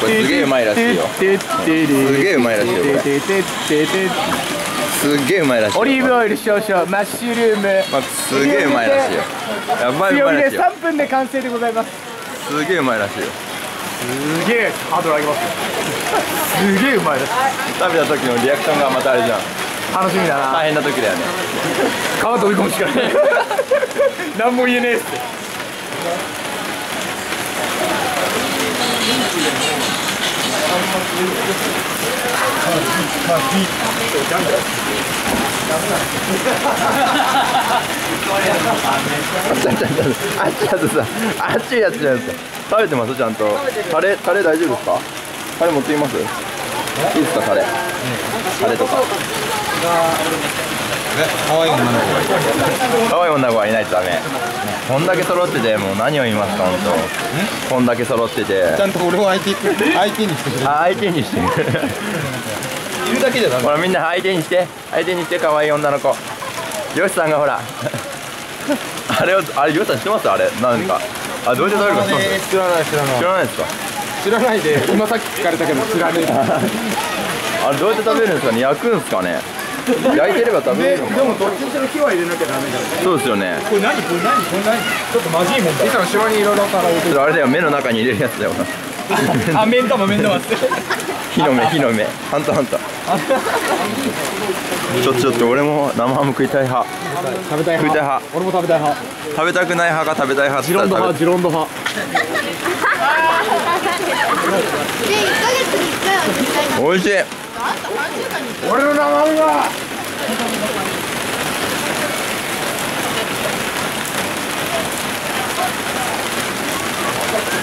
すげえうまいらしいよ。すげえうまいらしいよすげえうまいらしいよオリーブオイル少々マッシュルーム。まあすげえうまいらしいよ。やばいうまいらしいよ。3分で完成でございます。すげえうまいらしいよ。すげえハードル上げますよ。すげえうまいです。食べた時のリアクションがまたあれじゃん。楽しみだな。大変な時だよね。皮飛び込むしかない 何も言えねえっす。あっちあっちあっちあっちあっちさあっちやつじゃないですか食べてますちゃんとタレタレ大丈夫ですかタレ持ってみますいいですかタレタレとか可愛い女の子がいて。可愛い女の子がいないとダメ。こんだけ揃っててもう何を言いますか本当。こんだけ揃ってて。ちゃんと俺を相手相手にしてくれる。あ相手にして。る言うだけじゃダメ。ほらみんな相手にして。相手にして可愛い女の子。よしさんがほら。あれをあれよしさん知ってます？あれ。なんか。あどうやって食べるか知ってます？知らない知らない。知らないですか？知らないで。今さっき聞かれたけど知らねえ。あれどうやって食べるんですか？ね焼くんですかね？焼いてれば食べれるのか。もどっちにしろ火は入れなきゃダメだそうですよね。これ何？これ何？これ何？ちょっとまずいもんだ。いつも島にいろいろから置いて。あれだよ目の中に入れるやつだよ。あ目ん玉目ん玉って火の目火の目。ハンターハンター ちょっとちょっと俺も生ハム食いたい派。食べたい食いたい派。俺も食べたい派。食べたくない派か食べたい派ジロンド派ジロンド派。で1ヶ月に1回は絶対しい俺の名前は。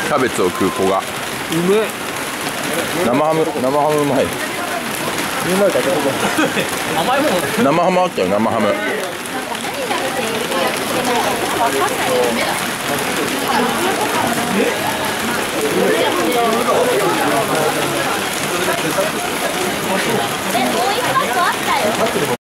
キャベツを食う子が。うめ生ハム生ハムうまい。生ハムあったよ生ハム